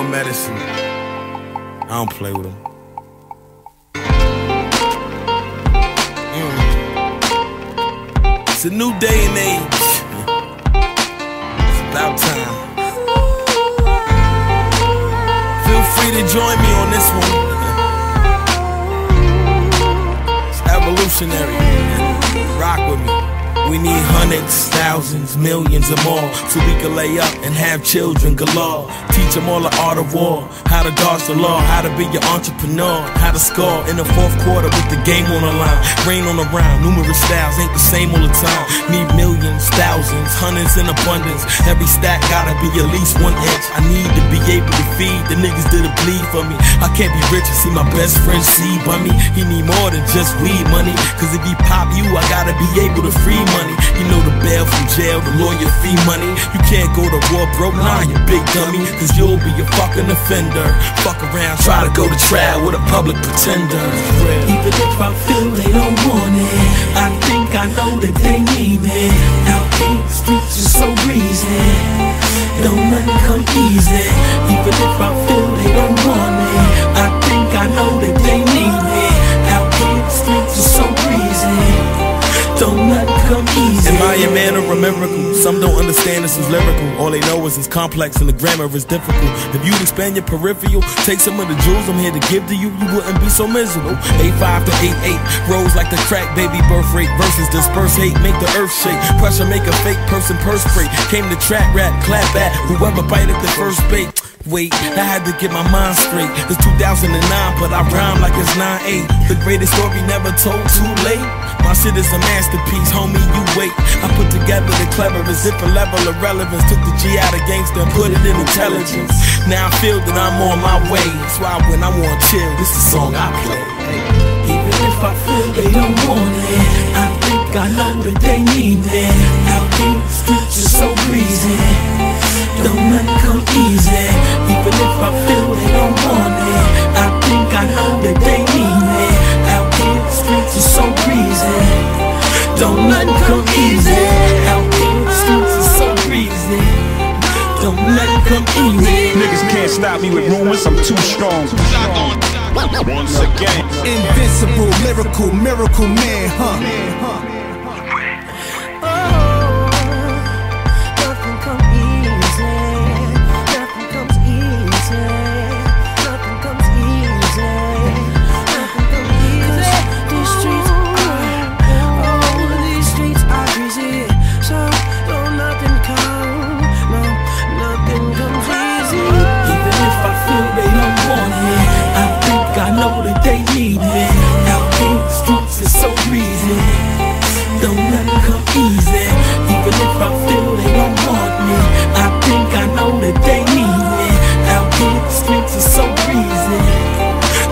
medicine. I don't play with them. It's a new day and age. It's about time. Feel free to join me on this one. It's evolutionary. Rock with me. We need hundreds, thousands, millions or more so we can lay up and have children galore. Teach them all the art of war, how to dodge the law, how to be your entrepreneur, how to score in the fourth quarter with the game on the line. Rain on the round, numerous styles ain't the same all the time. Need millions, thousands, hundreds in abundance. Every stack gotta be at least one inch. I need to be able to feed the niggas that bleed for me. I can't be rich and see my best friend see by me. He need more than just weed money. Cause if he pop you, I gotta be able to free money. You know the bail from jail, the lawyer fee money. You can't go to war broke, nah, you big dummy. Cause you'll be a fucking offender. Fuck around, try to go to trial with a public pretender. Even if I feel they don't want it, I think I know that they need me. In the streets is so breezy, don't let nothing come easy. Easy. Am I a man or a miracle? Some don't understand this is lyrical. All they know is it's complex and the grammar is difficult. If you'd expand your peripheral, take some of the jewels I'm here to give to you, you wouldn't be so miserable. 85 to 88, rose like the crack baby birth rate versus disperse hate, make the earth shake. Pressure make a fake person perspirate. Came to trap rap, clap at whoever bite at the first bait. Wait, I had to get my mind straight. It's 2009, but I rhyme like it's 9-8. The greatest story never told too late. My shit is a masterpiece, homie, you wait. I put together the cleverest, different level of relevance. Took the G out of gangster and put it in intelligence. Now I feel that I'm on my way. That's why when I want chill, this is the song I play. Even if I feel they don't want it, I think I know that they need me. Out in the streets so don't nothing come easy. Out in the streets so breezy, don't nothing come easy. Niggas can't stop me with rumors, I'm too strong. Once again, Invincible, lyrical, miracle man, huh? Me. Out in the streets is so breezy, don't nothing come easy. Even if I feel they don't want me, I think I know that they need me. Out in the streets is so breezy,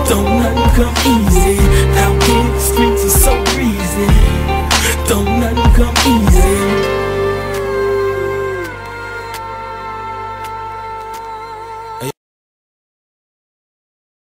don't nothing come easy. Out in the streets is so